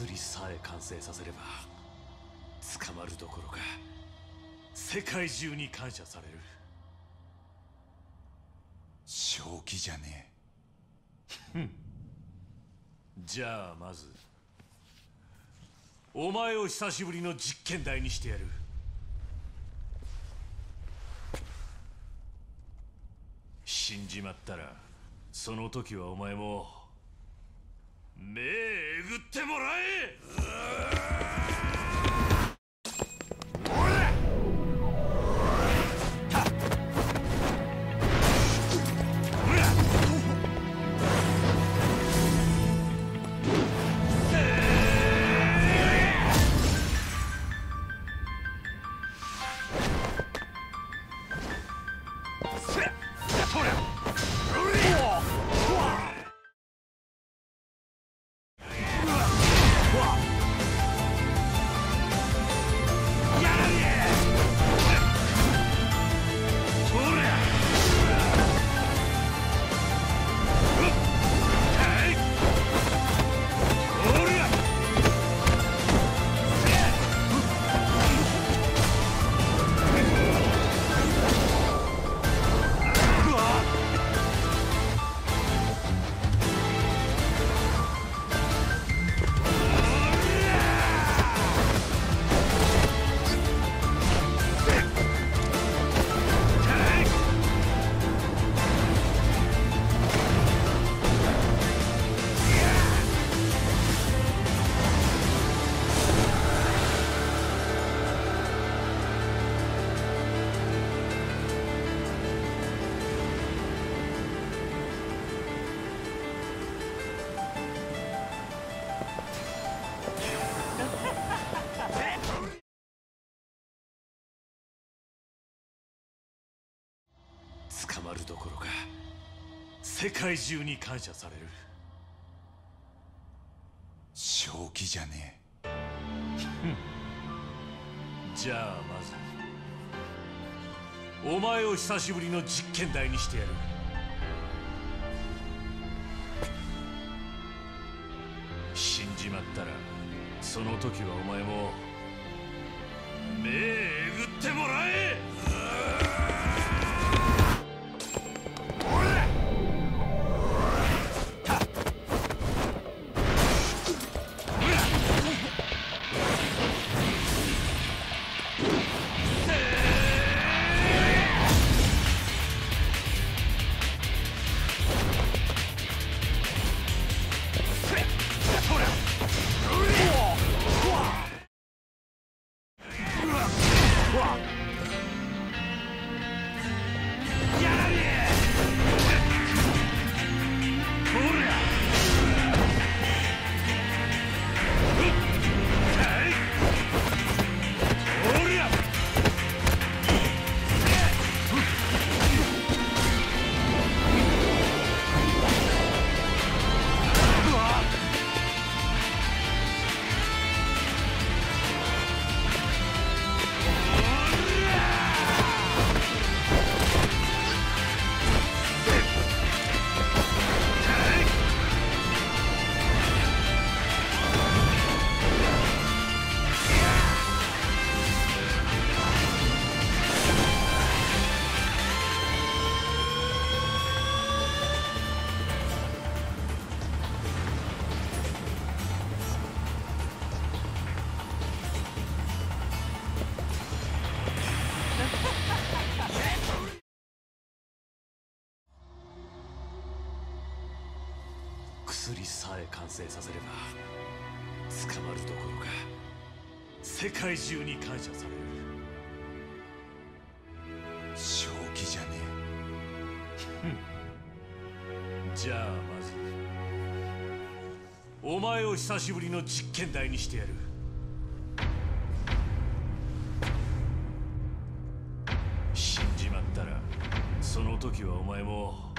薬さえ完成させれば捕まるどころか世界中に感謝される。正気じゃねじゃあまずお前を久しぶりの実験台にしてやる。死んじまったらその時はお前も目えぐってもらえ！まるどころか世界中に感謝される。正気じゃねじゃあまずお前を久しぶりの実験台にしてやる。死んじまったらその時はお前も目えぐってもらえさえ完成させれば捕まるどころか世界中に感謝される。正気じゃねじゃあまずお前を久しぶりの実験台にしてやる。死んじまったらその時はお前も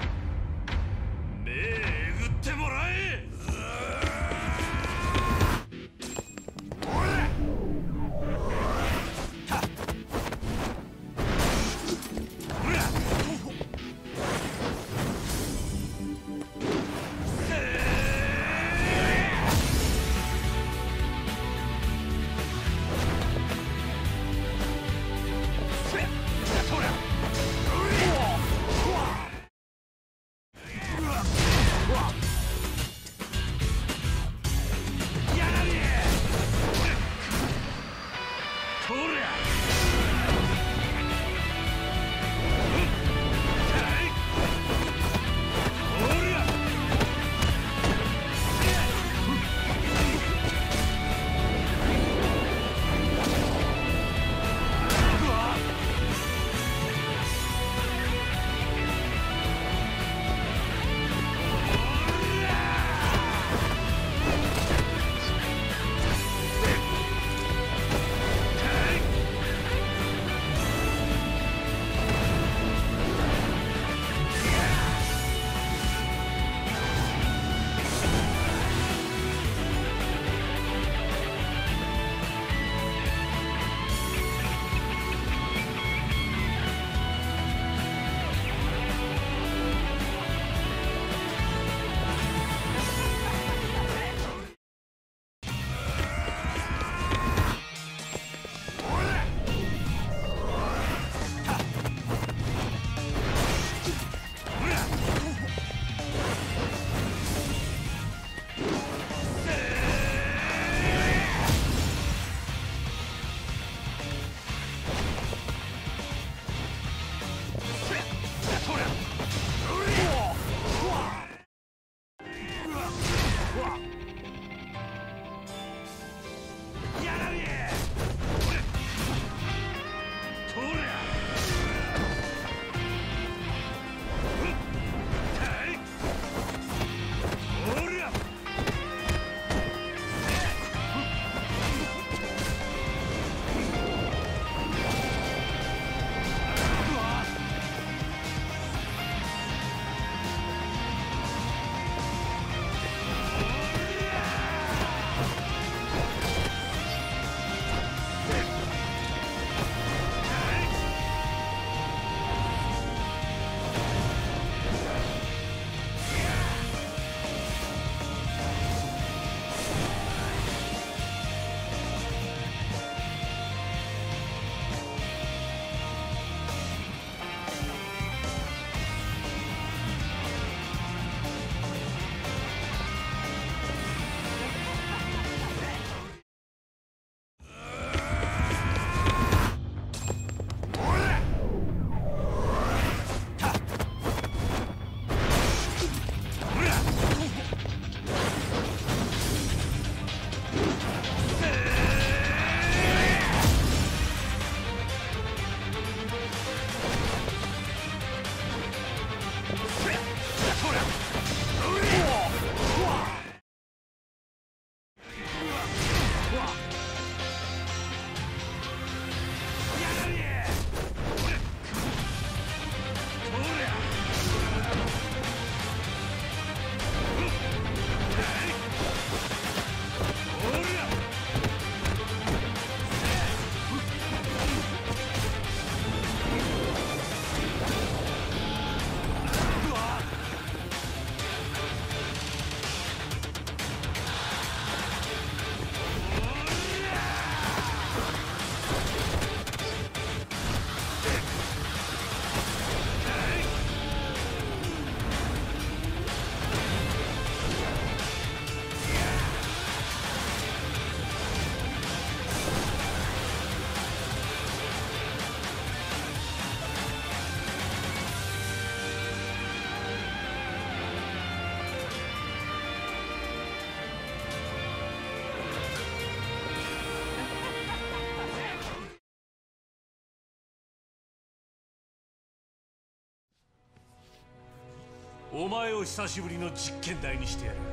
お前を久しぶりの実験台にしてやる。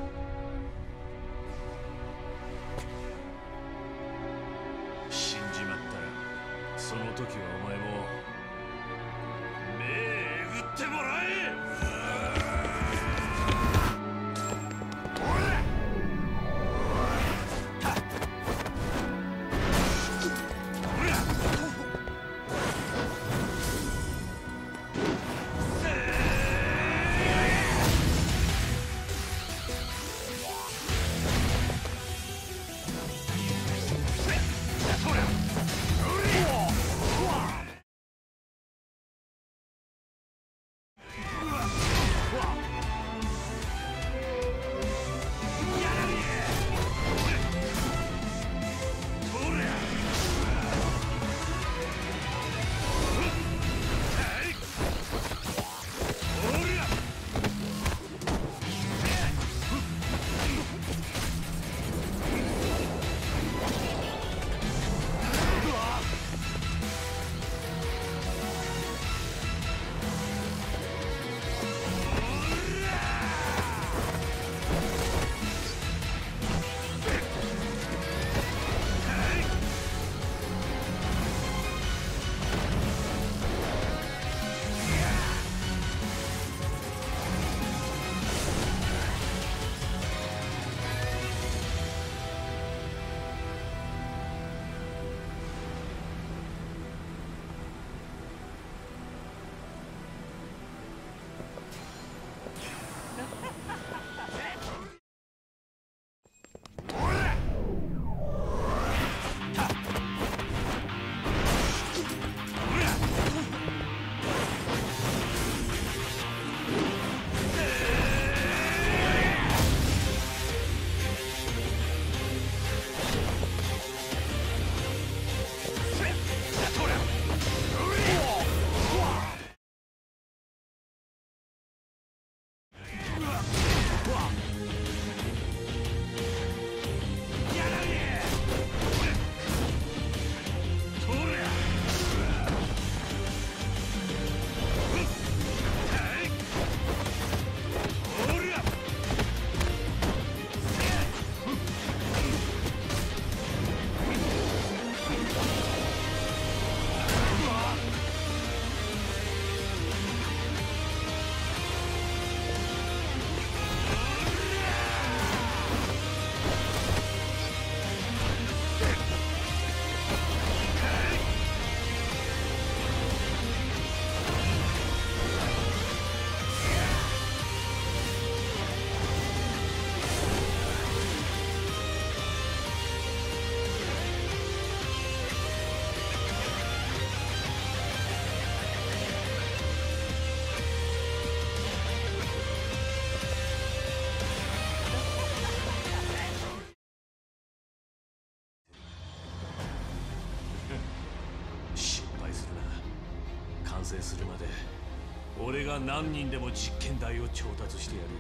何人でも実験台を調達してやる。よ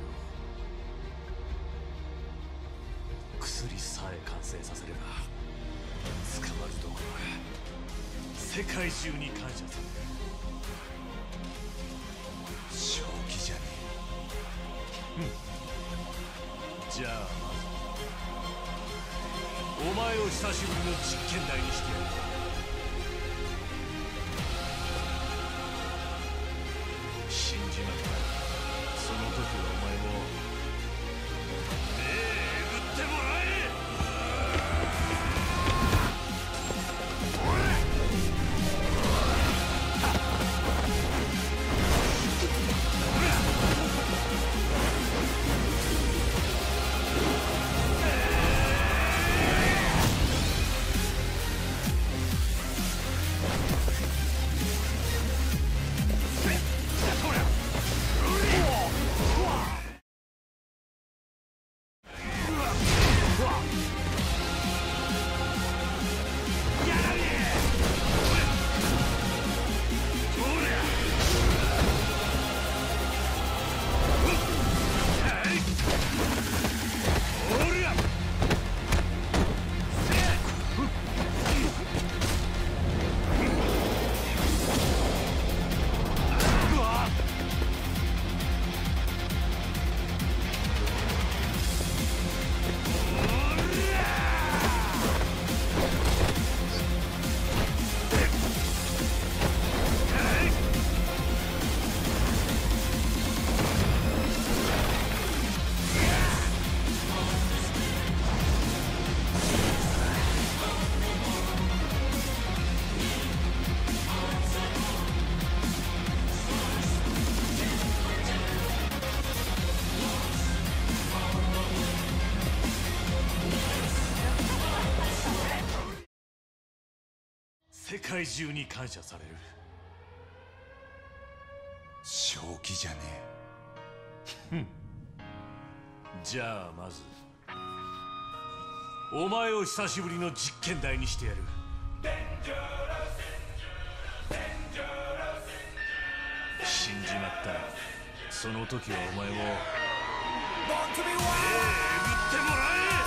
薬さえ完成させれば捕まるどころか世界中に感謝する。正気じゃねえ。じゃあまずお前を久しぶりの実験台に。界中に感謝される。正気じゃねじゃあまずお前を久しぶりの実験台にしてやる。死んじまったらその時はお前も目えぐってもらえ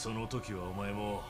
その時はお前も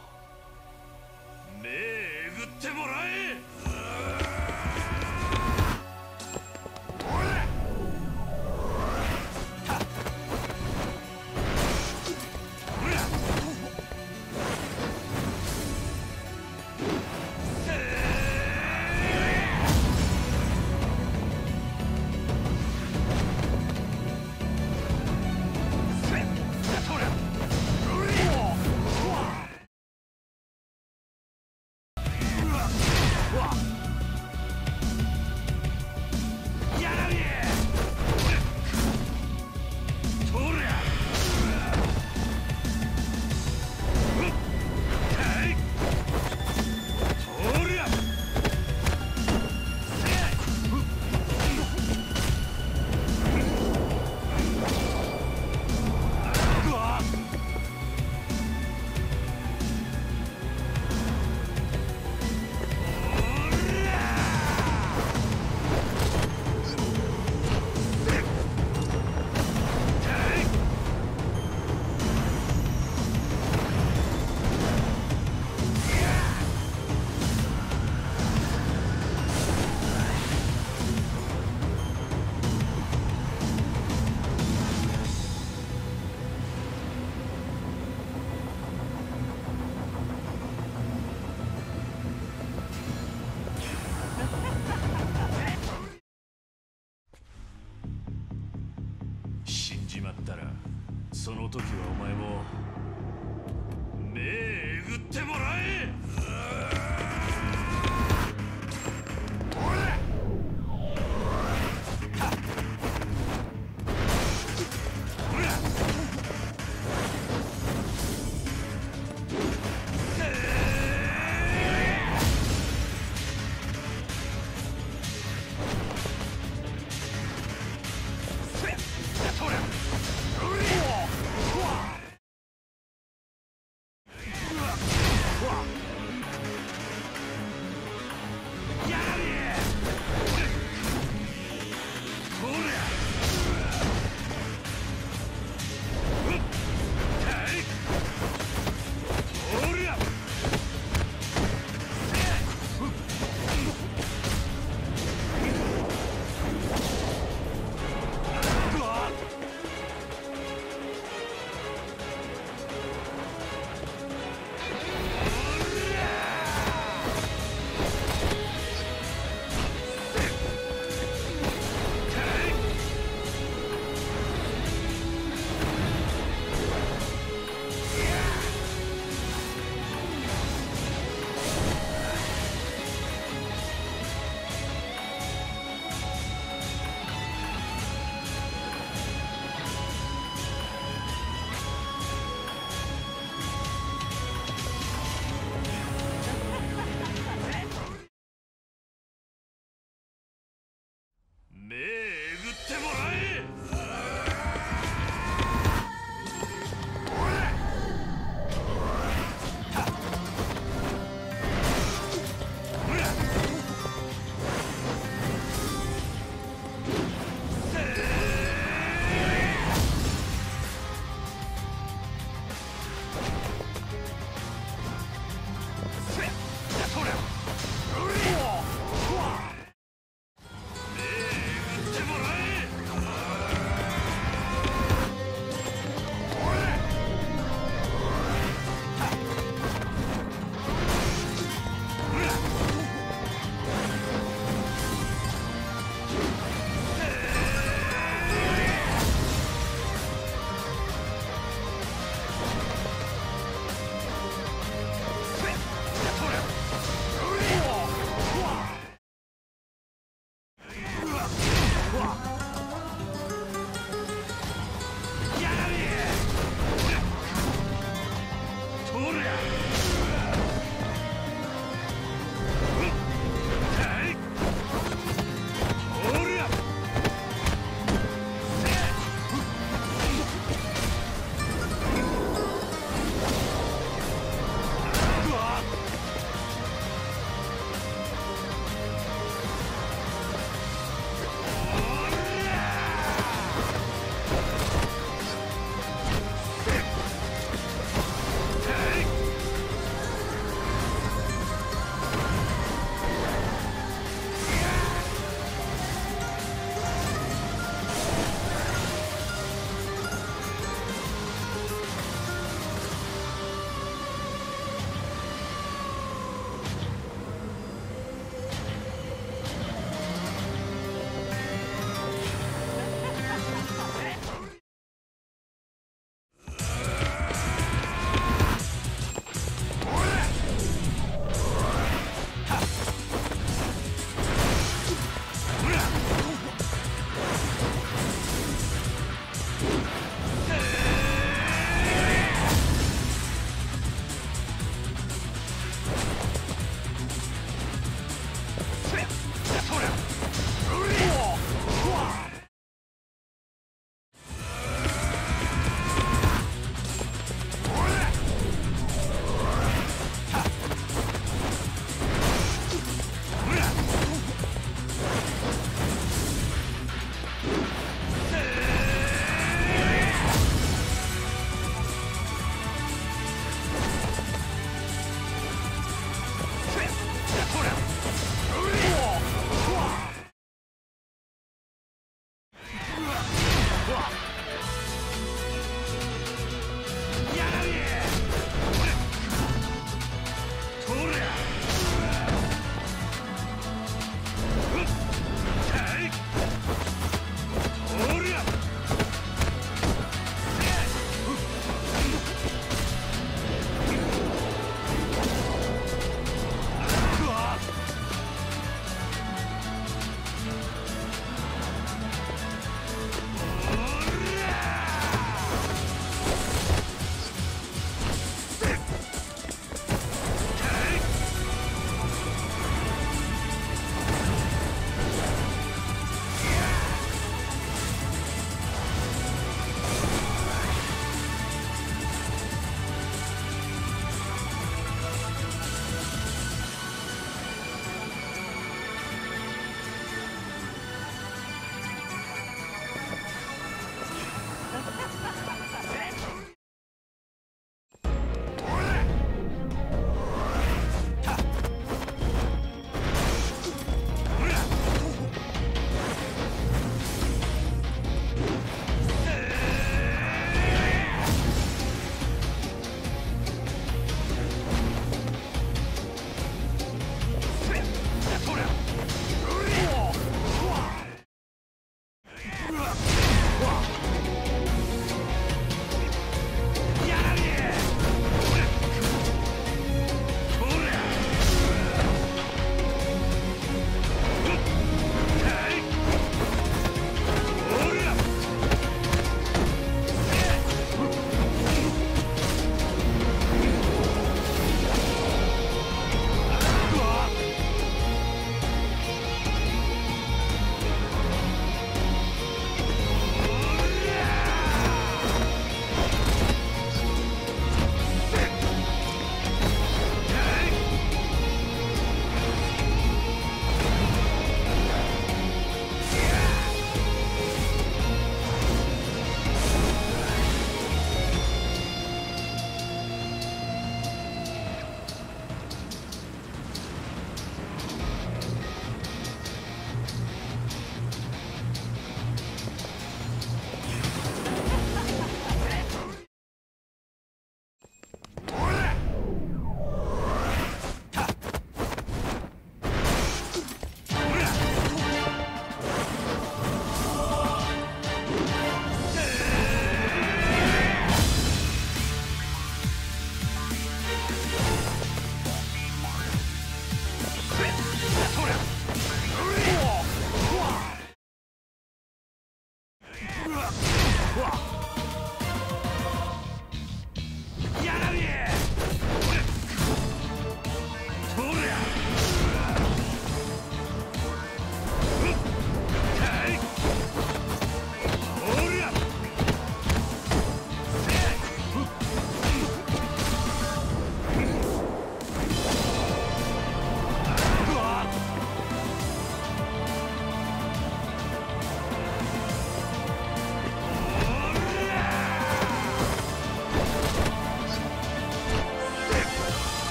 時はお前も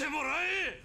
ってもらえ！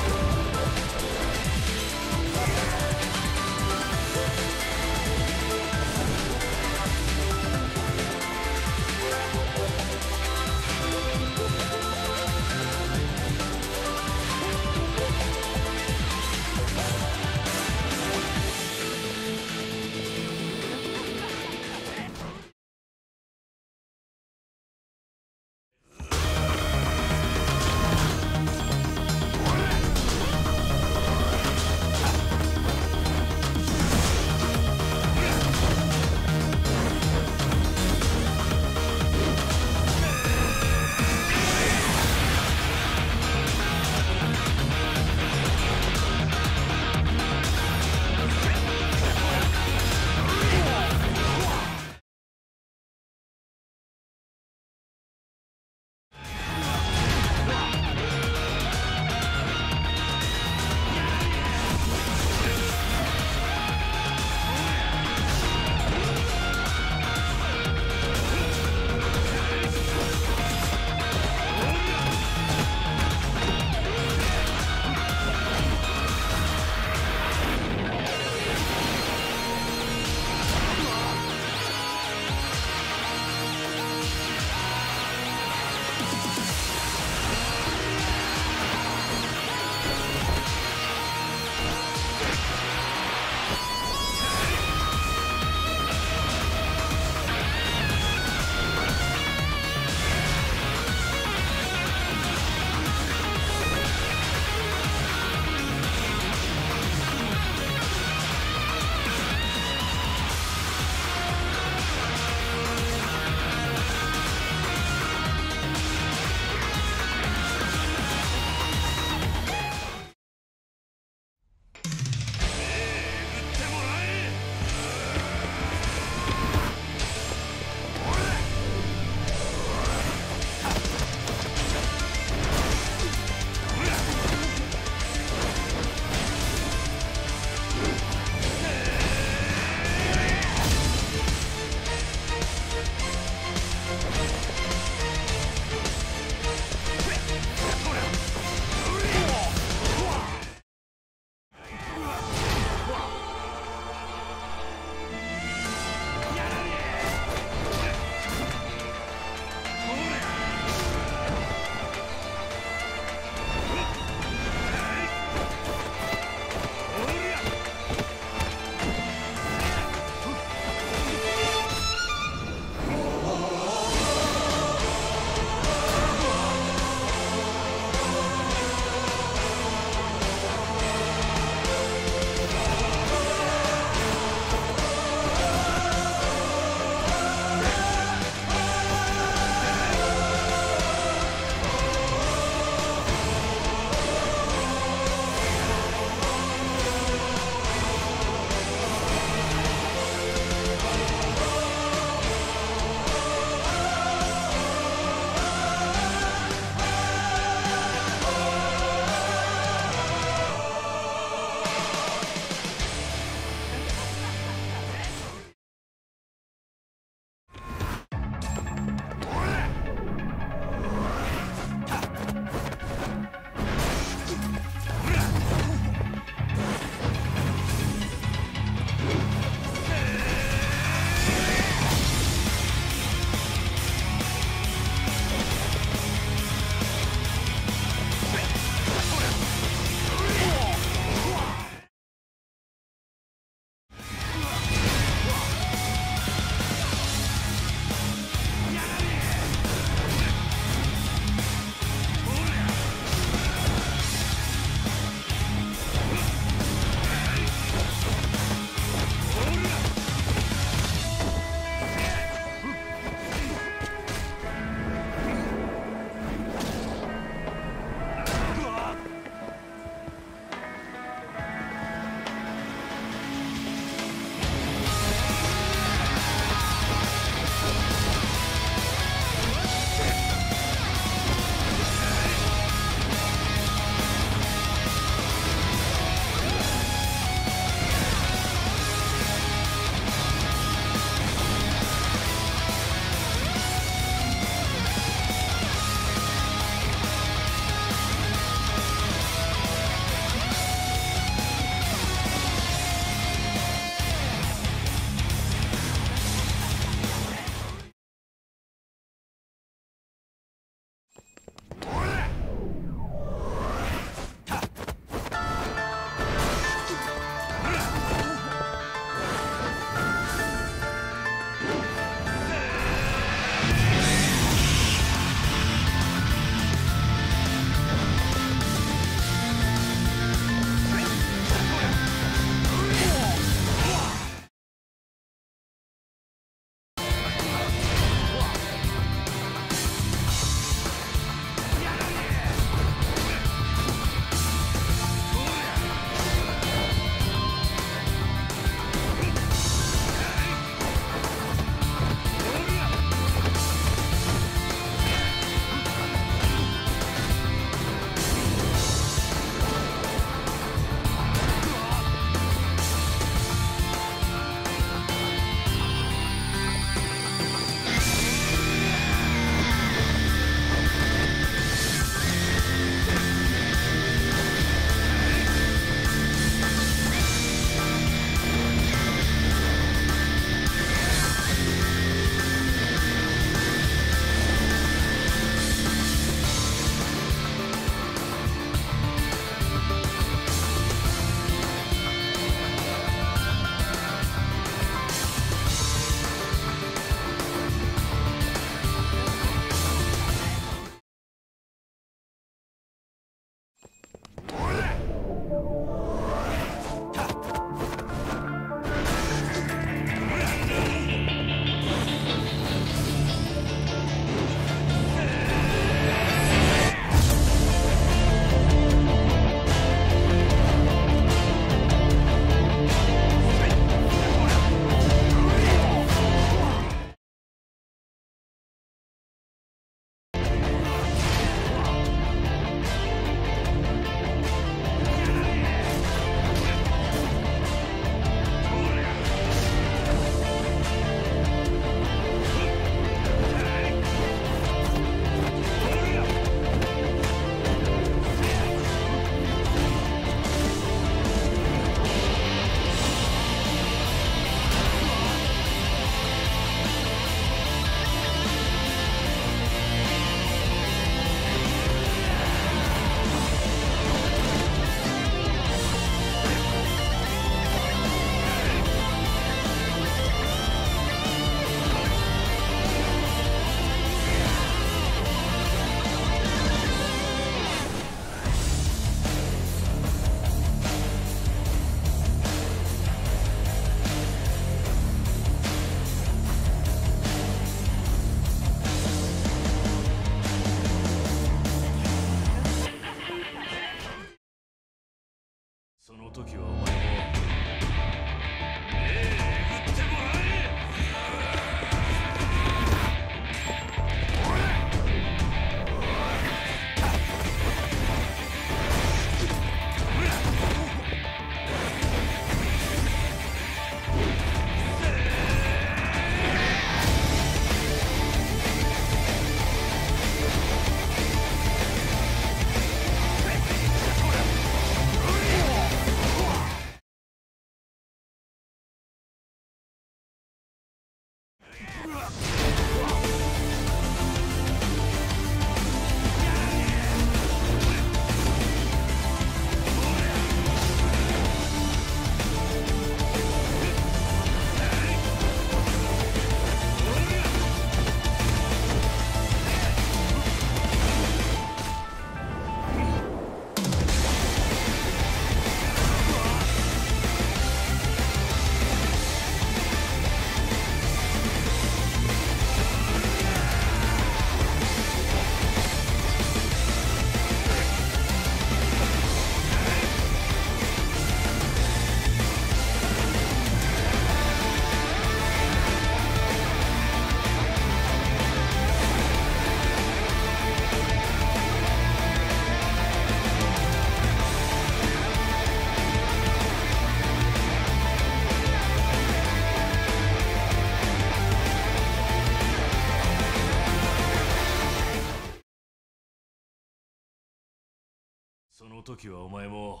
時はお前も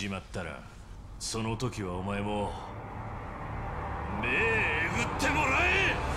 じまったらその時はお前も目えぐってもらえ！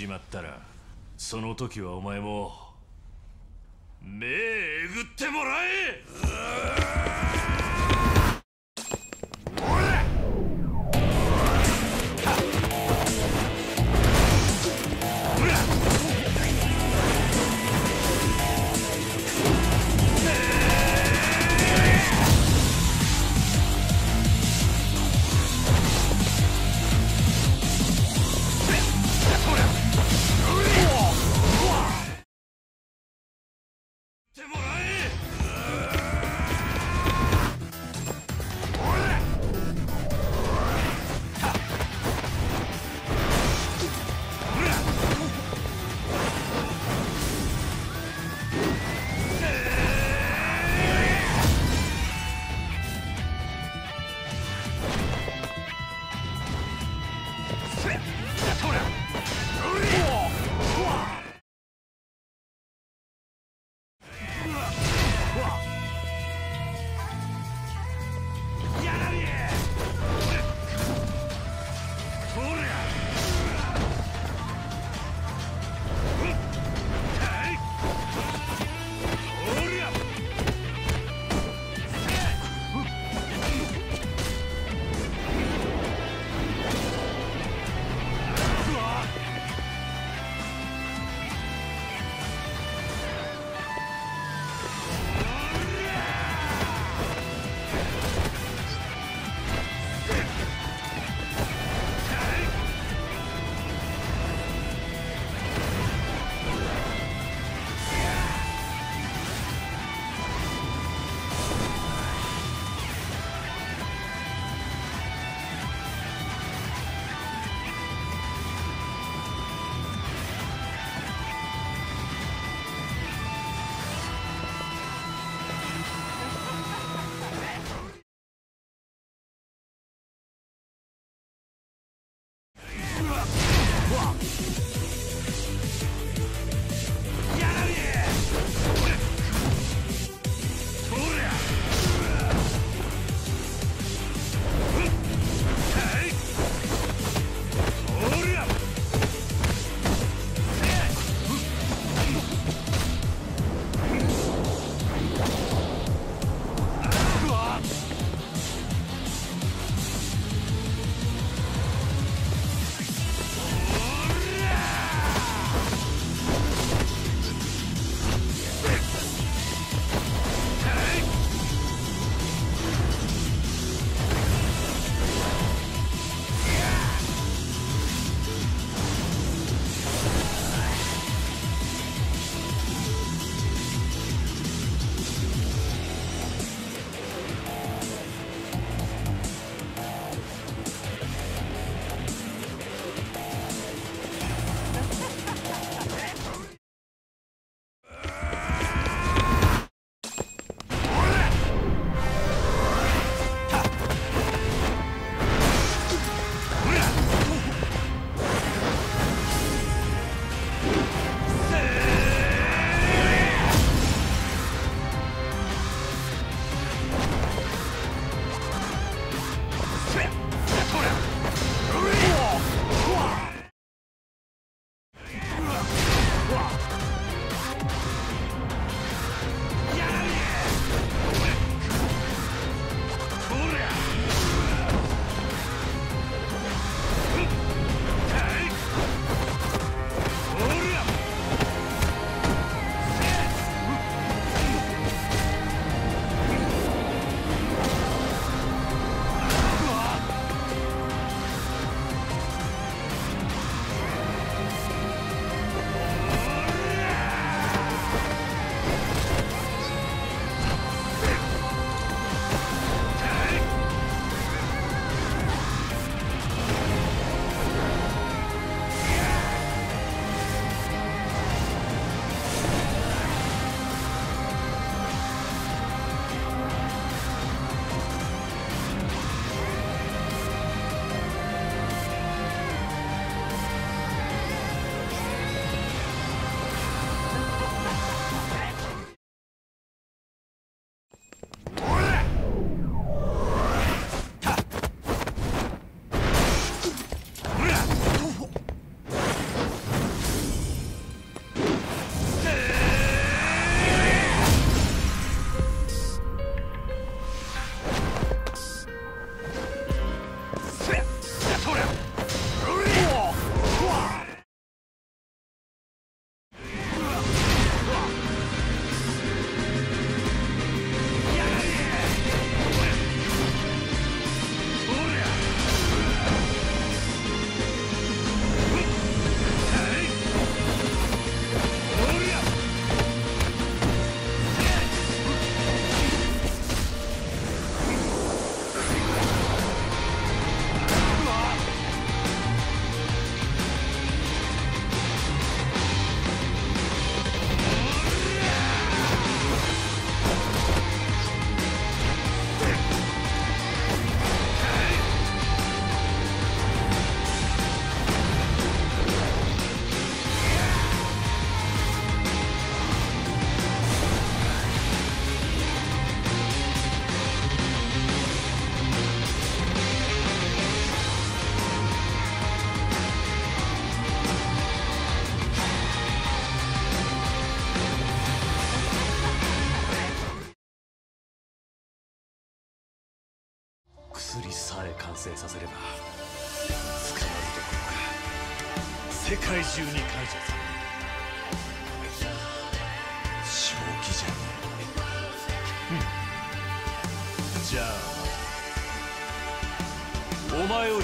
じまったらその時はお前も目えぐってもらえ！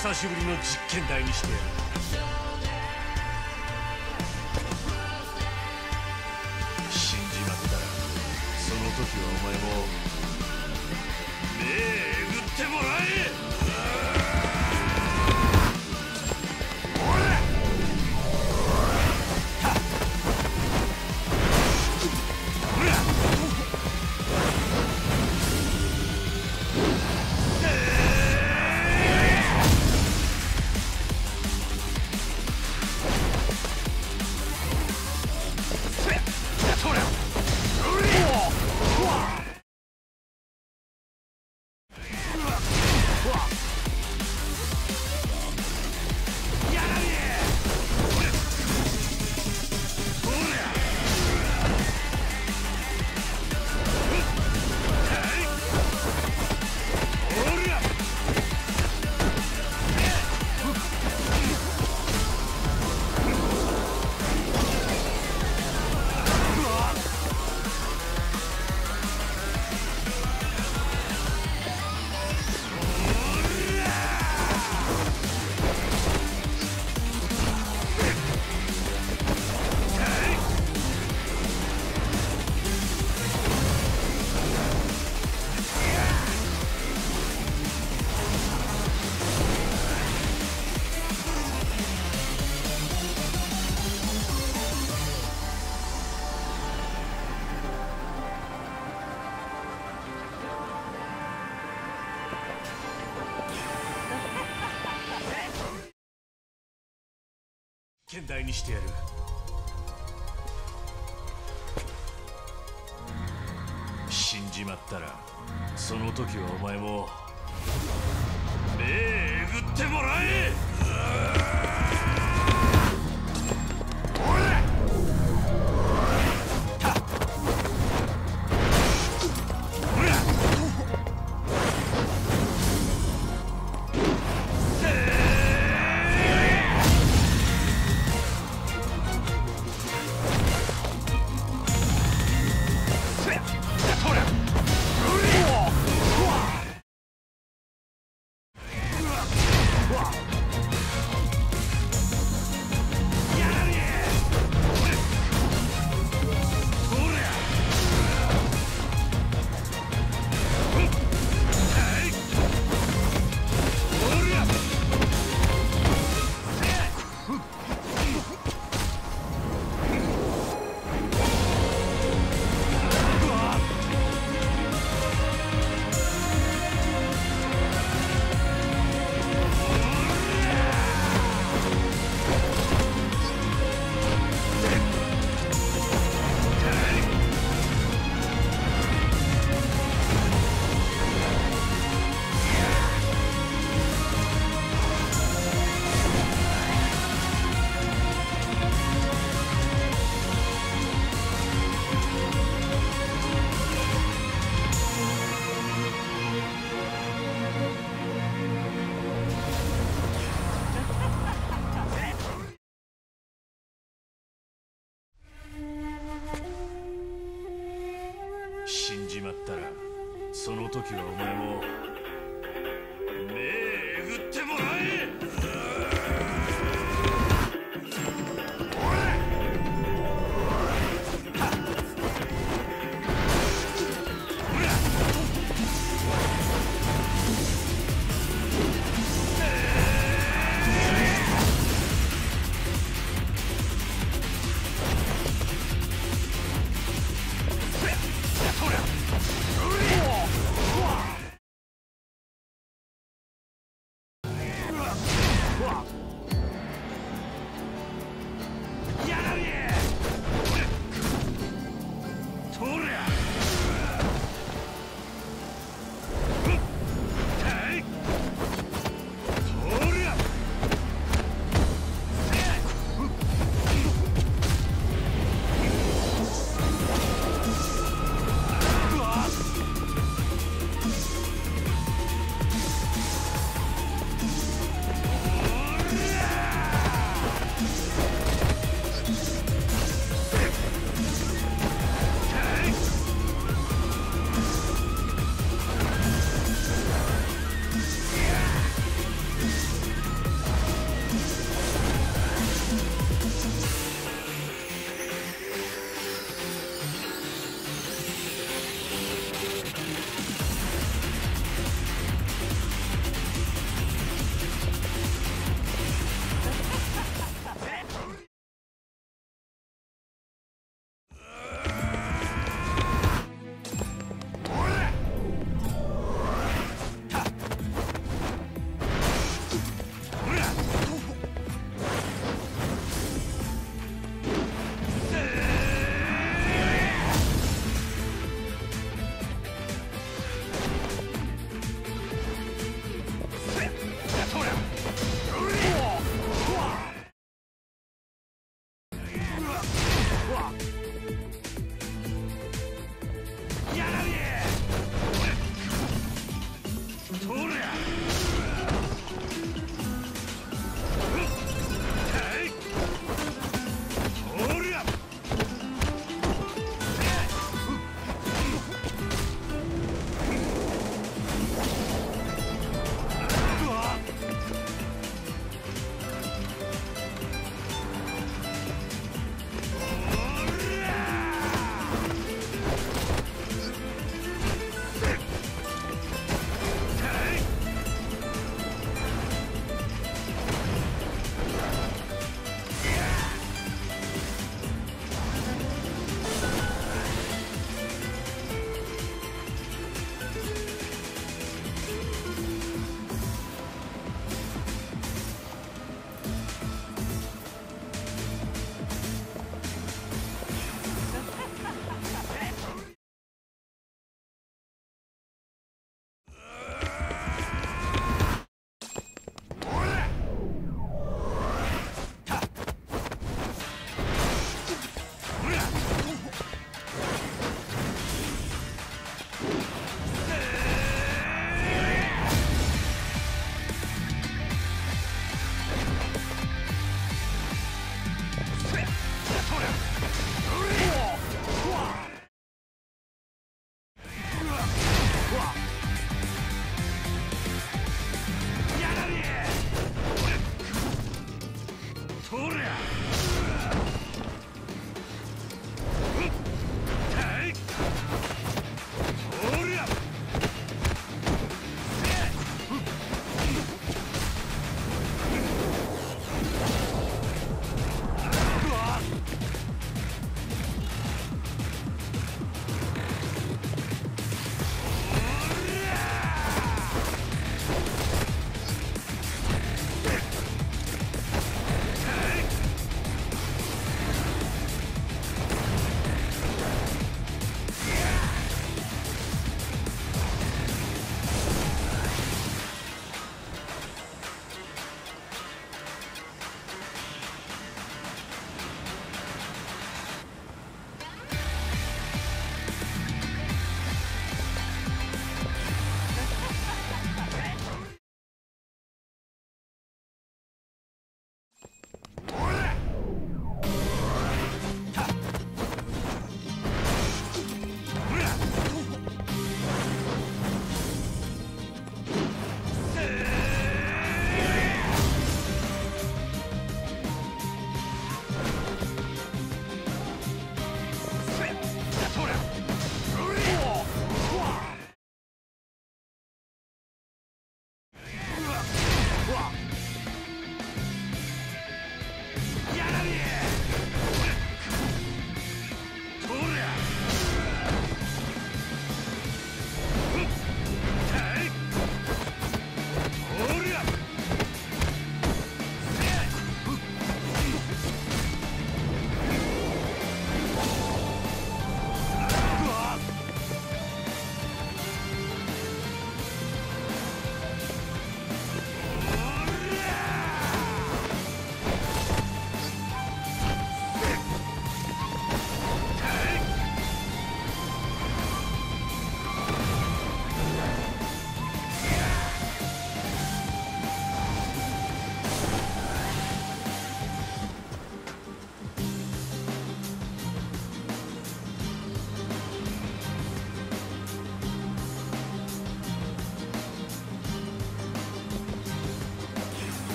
久しぶりの実験台にしてやる。現代にしてやる。死んじまったらその時はお前も目えぐってもらえ！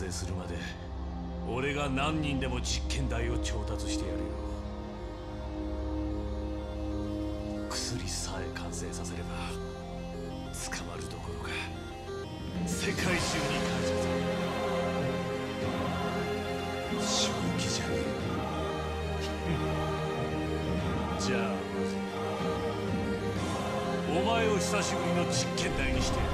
成するまで俺が何人でも実験台を調達してやるよ。薬さえ完成させれば捕まるどころか世界中に感謝される。正気じゃねえ。じゃあお前を久しぶりの実験台にして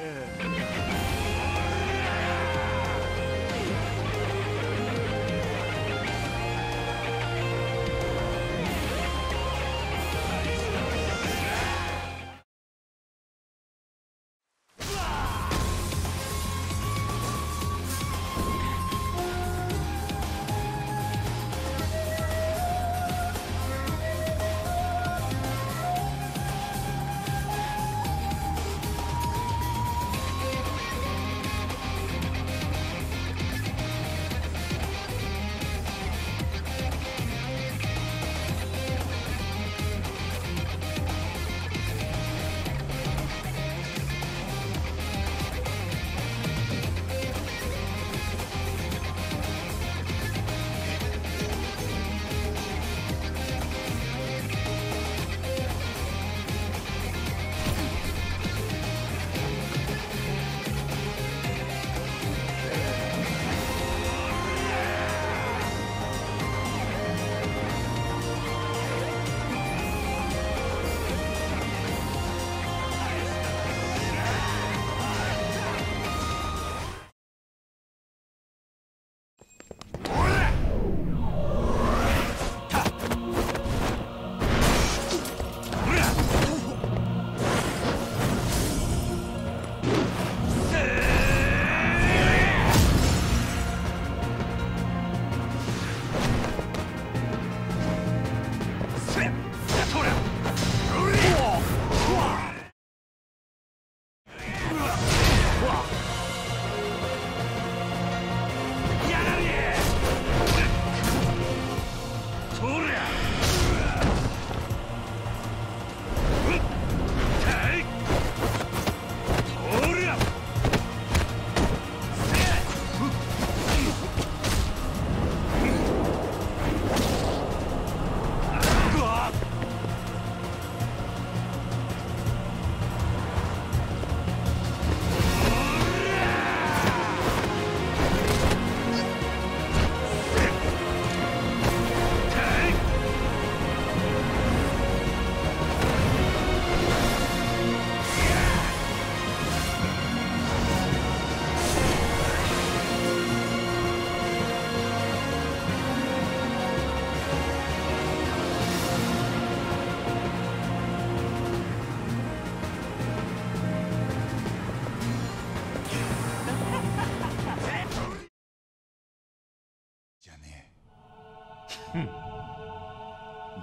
Yeah.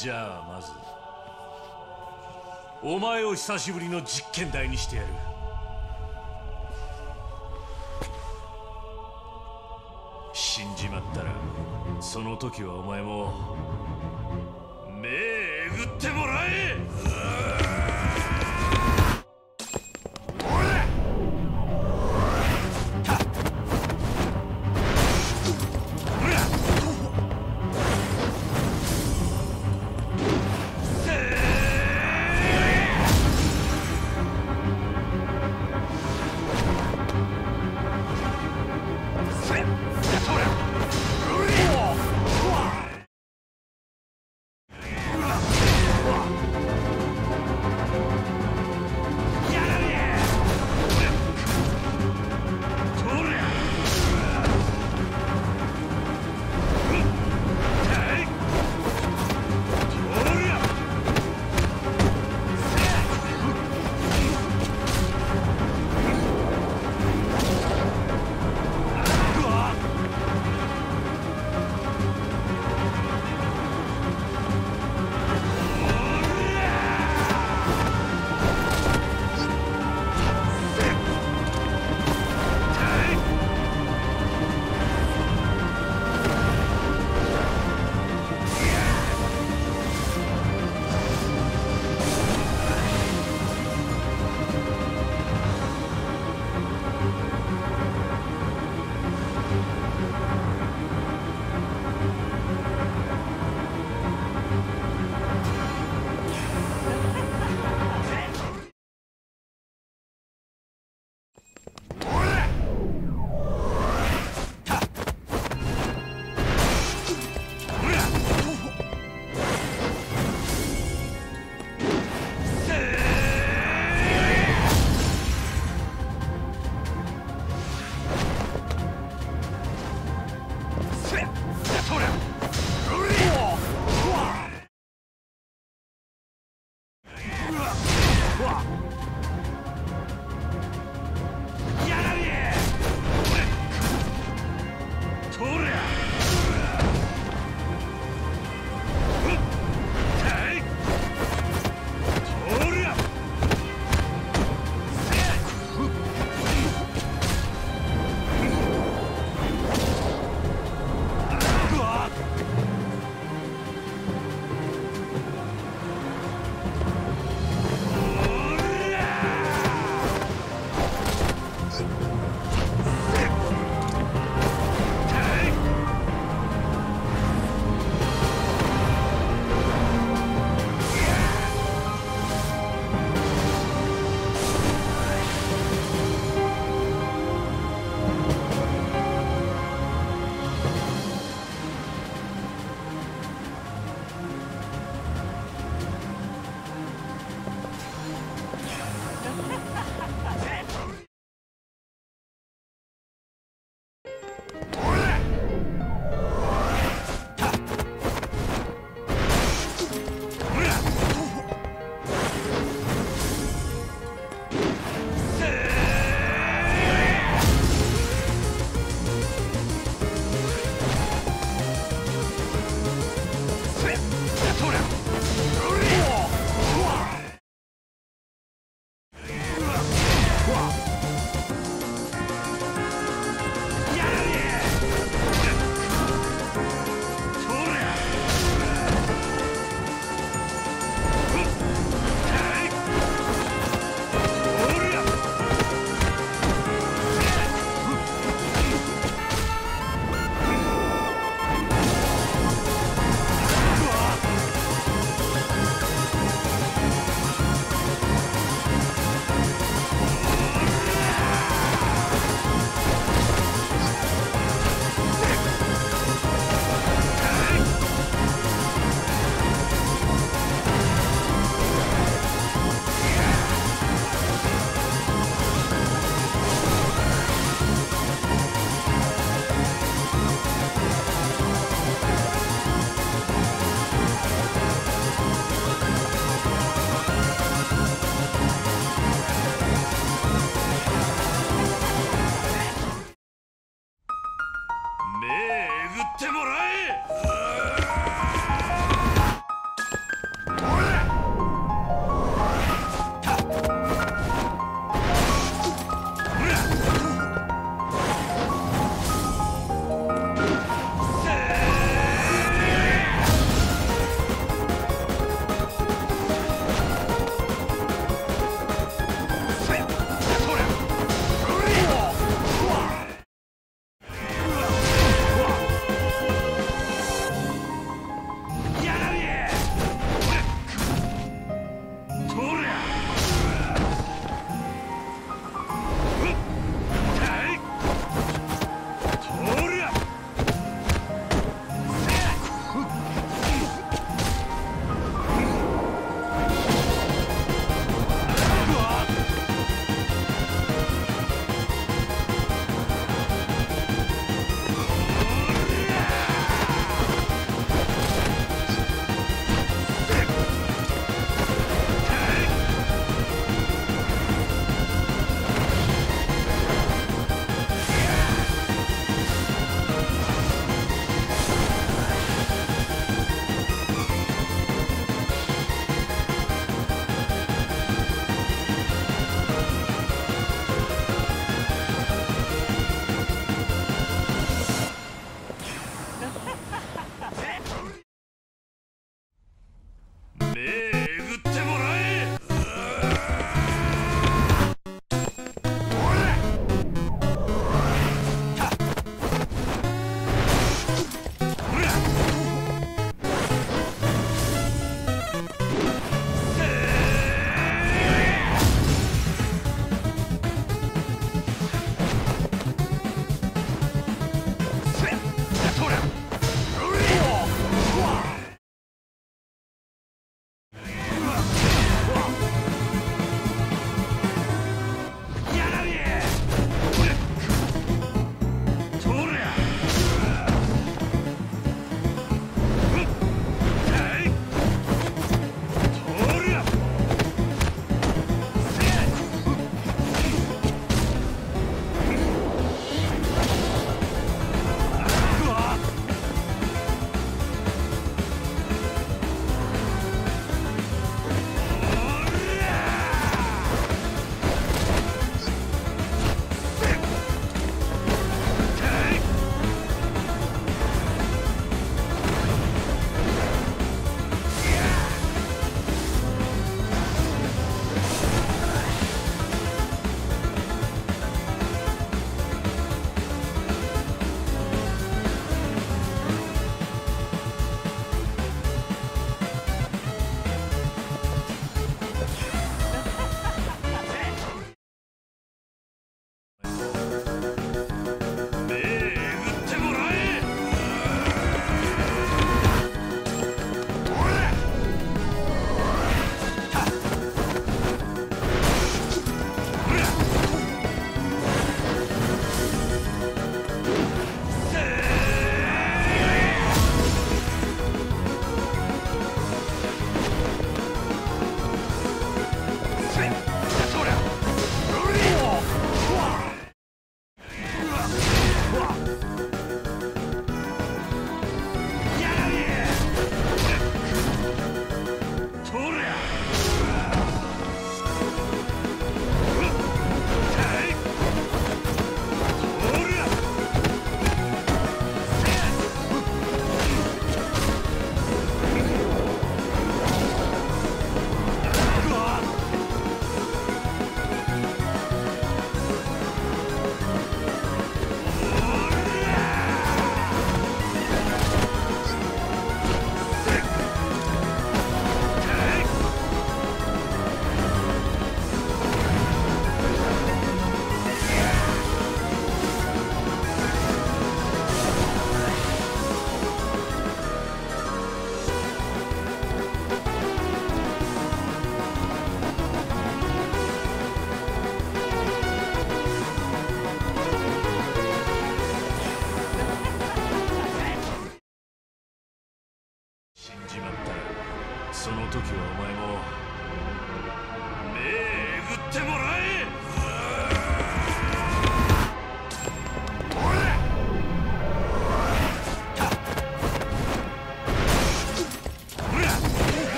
じゃあまずお前を久しぶりの実験台にしてやる。死んじまったらその時はお前も目えぐってもら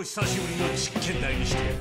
を久しぶりの実験台にしてやる。